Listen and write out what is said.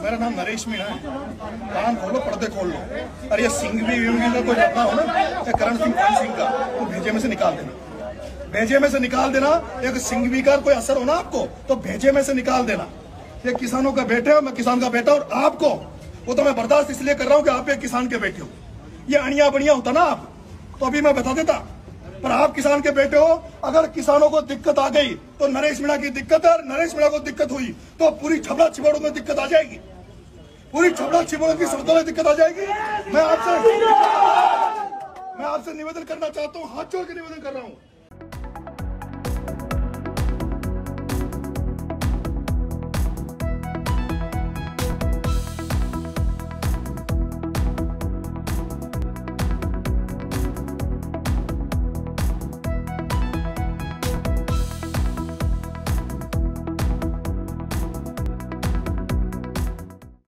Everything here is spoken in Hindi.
मेरा नाम नरेश मीणा है। कान खोलो, पर्दे खोल लो। अरे ये सिंह भी का कोई रखना हो ना करण सिंह सिंह का तो भेजे में से निकाल देना। भेजे में से निकाल देना, एक सिंह का कोई असर हो ना आपको तो भेजे में से निकाल देना। ये किसानों का बेटे हो, मैं किसान का बेटा और आपको, वो तो मैं बर्दाश्त इसलिए कर रहा हूँ कि आप एक किसान के बेटे हो। ये अणिया बणिया होता ना आप तो अभी मैं बता देता पर आप किसान के बेटे हो, अगर किसानों को दिक्कत आ गई तो नरेश मीणा की दिक्कत है, नरेश मीणा को दिक्कत हुई तो पूरी छबड़ा छिबड़ों में दिक्कत आ जाएगी। पूरी छबड़ा छिबड़ों की सड़कों में दिक्कत आ जाएगी। मैं आपसे मैं आपसे निवेदन करना चाहता हूँ, हाथ जोड़ के निवेदन कर रहा हूँ।